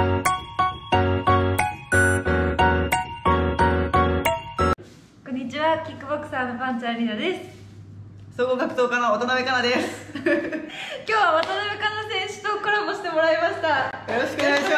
こんにちは、キックボクサーのパンチャーリナです。総合格闘家の渡辺香奈です。今日は渡辺香奈選手とコラボしてもらいました。よろしくお願いしま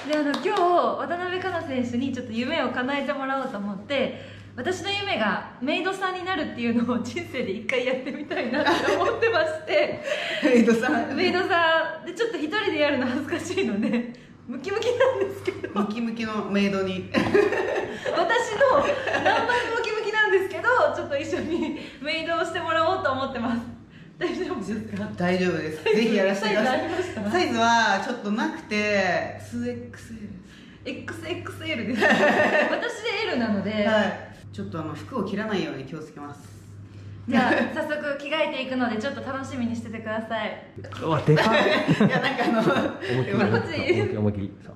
すで、あの今日渡辺香奈選手にちょっと夢を叶えてもらおうと思って、私の夢がメイドさんになるっていうのを人生で一回やってみたいなって思ってまして、メイドさん。メイドさんでちょっと一人でやるの恥ずかしいので、ムキムキなんですけど。ムキムキのメイドに。私の何倍もムキムキなんですけどちょっと一緒にメイドをしてもらおうと思ってます大丈夫ですか？大丈夫です。ぜひやらせてください。サイズはちょっとなくて、2XL。XXL です私で L なので、はい。ちょっとあの服を切らないように気をつけます。じゃあ早速着替えていくのでちょっと楽しみにしててくださいうわでかいいやなんかあの。思いっきり思いっきり思いっきりそう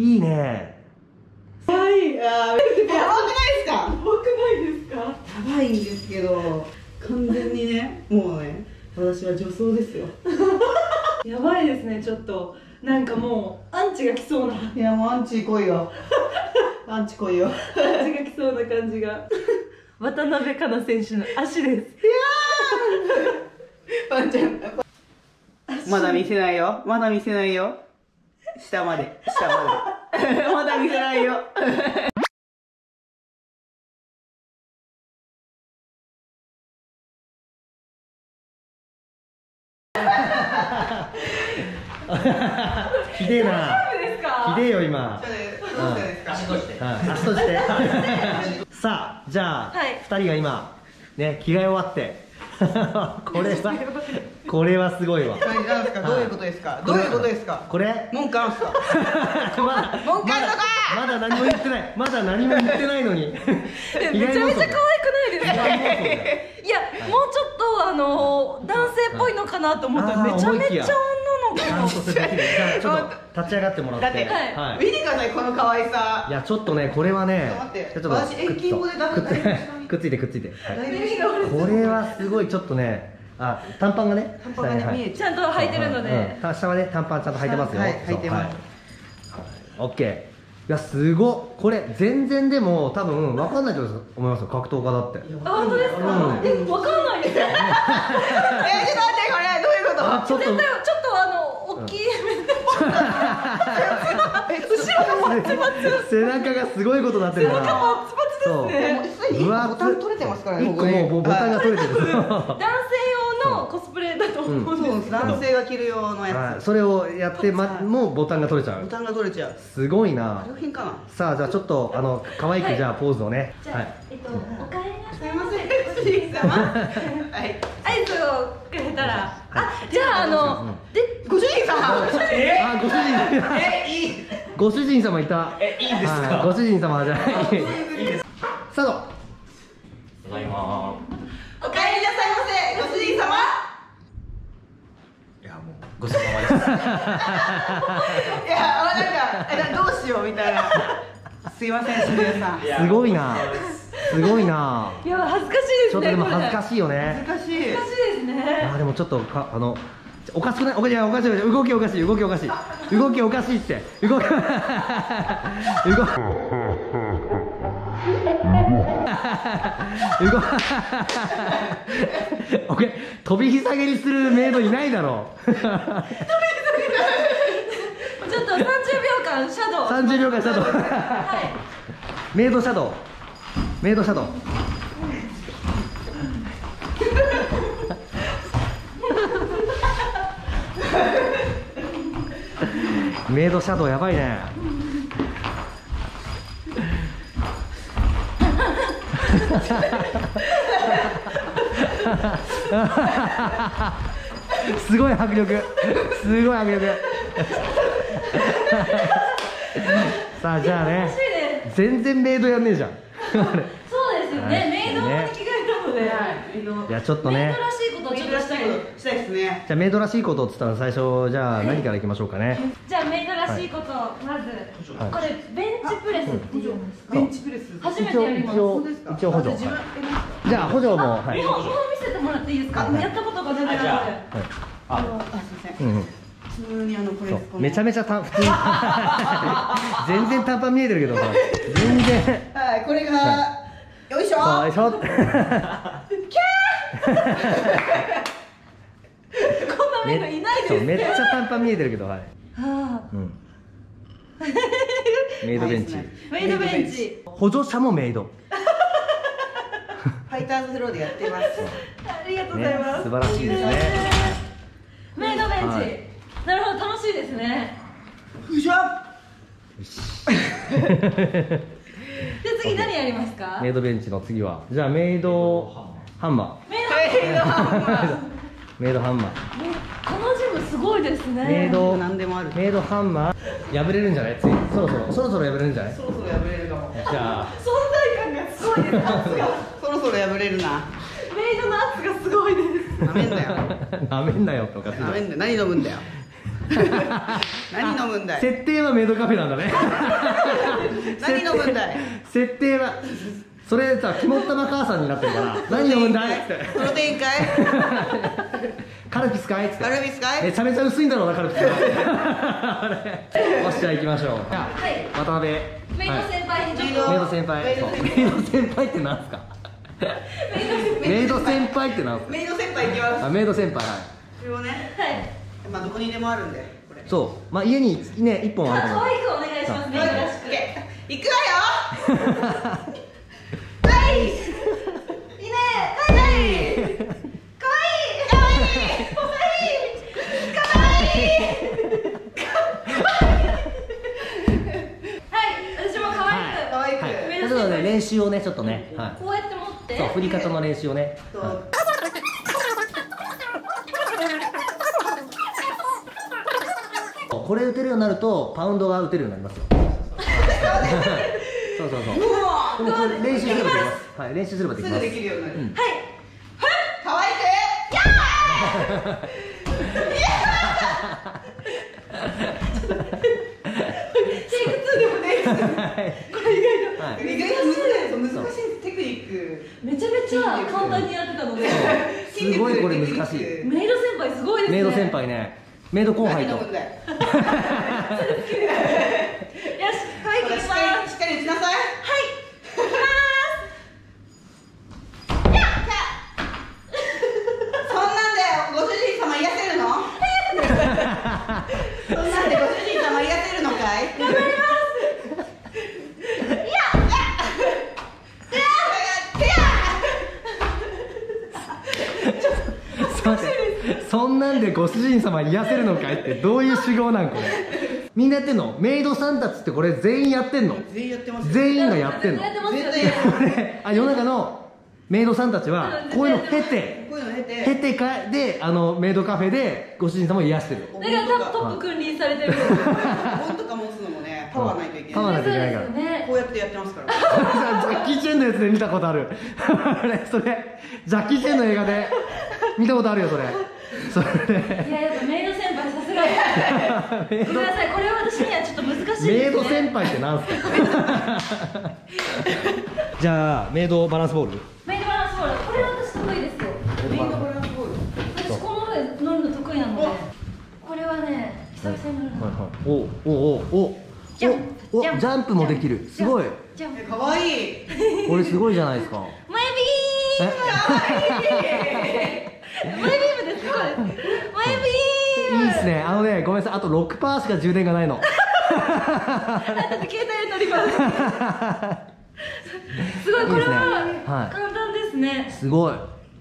いいねい。やばくないですか。怖くないですかやばいんですけど、完全にね、もうね、私は女装ですよ。やばいですねちょっとなんかもうアンチが来そうないやもうアンチ来いよ。アンチ来いよ。チが来そうな感じが渡辺香奈選手の足ですパンちゃん。まだ見せないよ。まだ見せないよ。下まで。下まで。まだ見せないよ。ひでえなですかひでえよ今どうですか。足として。はい足としてさあじゃあ、はい。二人が今ね着替え終わって。これはこれはすごいわ。何ですか？どういうことですか？どういうことですか？これ文句あるんすか？まだ 文句あんのか？まだまだ何も言ってない。まだ何も言ってないのに。めちゃめちゃ可愛くないですか？いやもうちょっとあの男性っぽいのかなと思ったらめちゃめちゃ女ちゃんのと説明できる。じゃあちょっと立ち上がってもらって。だってはい。見てくださいこの可愛さ。い。やちょっとねこれはねちょっと待って。ちょっと私遠近法でダメくっつだくっついてくっついて、これはすごいちょっとねあ短パンがね短パンがねちゃんと履いてるので、うんうん。下はね短パンちゃんと履いてますよ。はい履いてます。はいオッケー。いやすごっ。これ全然でも多分分かんないと思います。よ格闘家だって。あ本当ですか、うんえわかんない。ですよえちょっと待ってこれどういうこと？あちょっと大きい後ろがパツパツ背中がすごいことになってるからパツパツですね。もう。ボタン取れてますからね。一個もうボボタンが取れてる。男性用のコスプレだと思うんですけど、そうです。男性が着る用のはい。やつ。それをやって、ま、もうボタンが取れちゃう。ボタンが取れちゃう。すごいな。良品かな。さあじゃあちょっとあの可愛くじゃあポーズをね。じゃあ、はい。えっとおかえ主人様。はい。合図をくれたら、あじゃああの、うんでご主人様。え？あご主人えいい。ご主人様いたえいいんですか？はいご主人様じゃあいいスタートただいまお帰りなさいませ。ご主人様。いやもうごちそうさまですいや、なんか、えどうしようみたいな。すいません、渋谷さん。すごいなすごいな。いや恥ずかしいですねちょっとでも恥ずかしいよね。難しい。恥ずかしい。ですねあーでもちょっとかあのおかしくない？おかしいおかしい動きおかしい動きおかしい。動きおかしいって。動き動き動オッケー。飛び膝蹴りするメイドいないだろ。うちょっと30秒間シャドウ。30秒間シャドウ。はい。メイドシャドウメイドシャドウ。メイドシャドウやばいね。すごい迫力。すごい迫力。さあじゃあね。全然メイドやんねえじゃんそうですよね、はい。メイドに着替えたので、い。やちょっとね。メイドらしいことをちょっとしたい。したいですね。じゃあメイドらしいことっつったら最初じゃあ何からいきましょうかね。じゃあメイドらしいことをまず、はい。これベンチプレスっていうんですか、ベンチプレス。初めてやります。一応補助。じゃあ補助もはい。見せてもらっていいですか、はい。やったことが全然なくてあじゃああ、すいません。うんうん。普通にあのこれめちゃめちゃた普通に。全然短パン見えてるけどさ全然はいこれが、よいしょ。そうでしょ。こんなメイドいないですめっちゃ短パン見えてるけどはい、はあ。うん、メイドベンチ、ね。メイドベンチ。補助者もメイド。ファイターズフローでやってます。ありがとうございます、ね素晴らしいですね。メイドベンチ、はい。なるほど楽しいですね。よいしょ。じゃあ次何やりますか？メイドベンチの次は。じゃあメイドハンマメイドメイドハンマー。ーメイドハンマー。このジムすごいですね。メイド何でもある。メイドハンマー。破れるんじゃない？次そろそろ。そろそろ破れるんじゃない？そろそろ破れるかも。じゃあ。存在感がすごいです。圧 がそろそろ破れるな。メイドの圧がすごいです。なめんなよ。なめんなよっておかな。なめんなよ。何飲むんだよ 何飲むんだい？設定はメイドカフェなんだね。何飲むんだい？設定はそれさ肝っ玉母さんになってるから何飲むんだい？ってプロテインかい？カルピスかい？っカルピスかい？めちゃめちゃ薄いんだろうなカルピスがあれ。よしじゃあ行きましょう。じゃあはい。渡辺。メイド先輩にちょっメイと、メイド先輩。メイド先輩ってなんすか？メイド先輩。ってなんすか？メイド先輩行きます。あメイド先輩はい。これをね。はいまあどこにでもあるんでこれ。そう。まあ家にね一本あると思う可愛くお願いしますメイドらしく行くわよ。はい。いいね。はい。はい。可愛い。可愛い。可愛い。はい。私も可愛く、可愛くはい。ちょっとね練習をねちょっとねはい。こうやって持って。そう振り方の練習をね。とはいこれ打てるようになるとパウンドが打てるようになりますよ。そうそうそう。でもこれ練習すればできます。はい練習すればですきます。ぐできるようになる。うん。はい。可愛テイク2でもねこれ意外とはい。く意外と難しい。難しいテクニックめちゃめちゃ簡単にやってたのですごいこれ難しい。メイド先輩すごいですね。メイド先輩ねメイド後輩と。よよしはい行きますしっかりしっかり打ちなさい。はい。行きますやったそんなんでご主人様癒せるの？そんなんでご主人様癒せるのかい頑張りますいやいやすいませんそんなんでご主人様癒せるのかいってどういう修行なんこれ。みんなやってんの？メイドさんたちってこれ全員やってんの？全員やってますよ全員がやってんの？やってますよ全然やってね。こ れあ世の中のメイドさんたちはこういうの経てこういうの経て。経てかであのメイドカフェでご主人様を癒してる。だから多分トップ君臨されてる 本とか申すのもねパワーないといけパワーないないといけないから。ねこうやってやってますから。ジャッキー・チェンのやつで見たことある。あれそれジャッキー・チェンの映画で見たことあるよそれそれ。いややっぱメイド先輩さすが ごめんなさいこれは私にはちょっと難しいですね。メイド先輩ってなんすか？じゃあメイドバランスボール？メイドバランスボール。これ私得意ですよ。メイドバランスボール。私この上乗るの得意なので。これはね久々に乗るの。はいはい。おおおおジャンプおおジャンプ。ジャンプもできる。すごい。じゃあえ可愛いこれすごいじゃないですか。マイビー。ムマイビー。ムですごいマイビームいいっすね。あのねごめんなさい。あと6%しか充電がないの。携帯で乗ります。すごいこれはいいですね。はい。簡単ですね。すごい。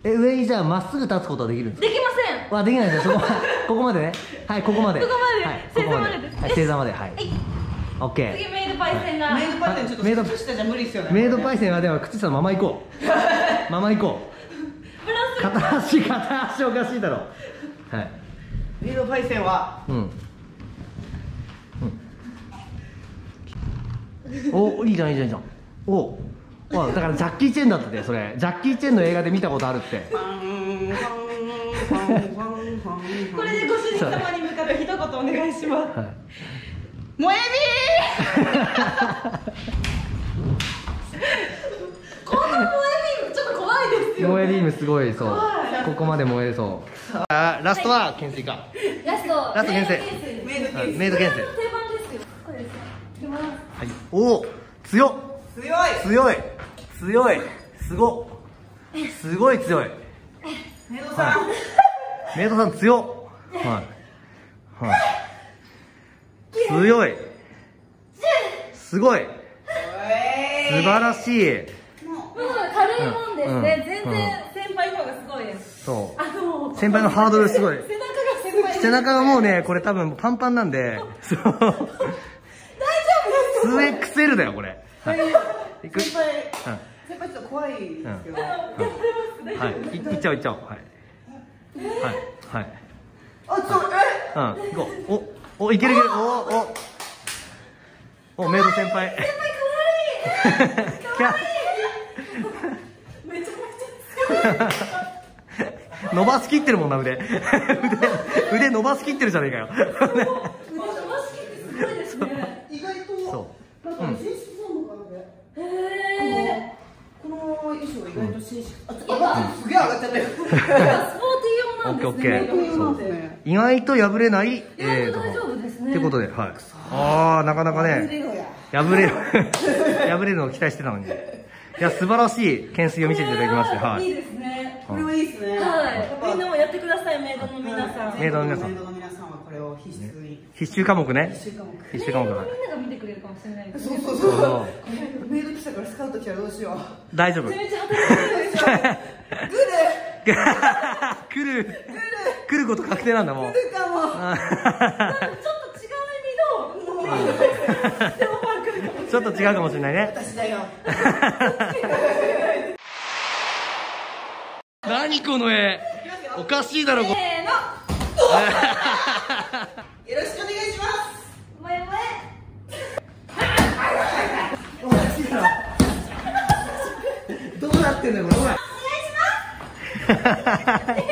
え上にじゃあまっすぐ立つことはできるんですか？できません。わできないですよそこここまでね。はいここまで。ここまで。はい、正座までです。はい正座まで。はい。はい。オッケ次メイドパイセンが。メイドパイセンちょっとメイド靴下じゃ無理っすよね。ーメイドパイセンはでは靴下のまま行こう。まま行こう片足片足おかしいだろ。はい。メイドパイセンは？うん、うん、おいいじゃんいいじゃん。いいじゃんおあだからジャッキー・チェンだってそれ。ジャッキー・チェンの映画で見たことあるって。これでご主人様に向かって一言お願いします。はい。萌えこの萌えビームちょっと怖いですよモエビームすごいそう。ここまで燃えそう。あラストは懸垂か。ラスト。ラスト懸垂。メイドはいメイド懸垂。定番ですよ。これですいきますはい。おお。強っ。強い。強い。強い。すごっ。すごい強い。メイドさん、メイドさん強っ。はい。はい。強い。すごい。素晴らしいですね、うん。全然先輩の方がすごいです、そあのう先輩のハードルすごい。背中が先輩背中がもうねこれ多分パンパンなんで。そう。大丈夫です 2XL だよこれ。はい。先輩うん。先輩ちょっと怖いですけど、はい、いいっちゃおういっちゃおう。はい。はい。はい。あちょえ？うん。行こう。おおいけるいける。おおおおメイド先輩。先輩かわい。い 伸ばしきってるもんな 腕。腕腕伸ばしきってるじゃねえかよ。腕伸ばしきってすごいですね意外とそうなんか正式そうなのかなこれへえこの衣装意外と正式。あちょっと上がってる。すげえ上がっちゃったよスポー意外と破れない？意外と大丈夫ですね。ってことではい。ああなかなかね。破れる 破れるのを期待してたのにいや素晴らしい懸垂を見せていただきましてはい。いいですね。これはいいですね。はい。みんなもやってくださいメイドの皆さん。メイドの皆さん。メイドの皆さんはこれを必須に。必修科目ね。必修科目。みんなが見てくれるかもしれないそうそうそう。メイド来たからスカウト来たらどうしよう。大丈夫。めちゃめちゃ働いてる。でしょ来る。来ること確定なんだもう来るかも。ちょっと違う意味のちょっと違うかもしれないね。私だよ何この絵。おかしいだろこせーの。よろしくお願いします。もえもどうなってんだよこれお前え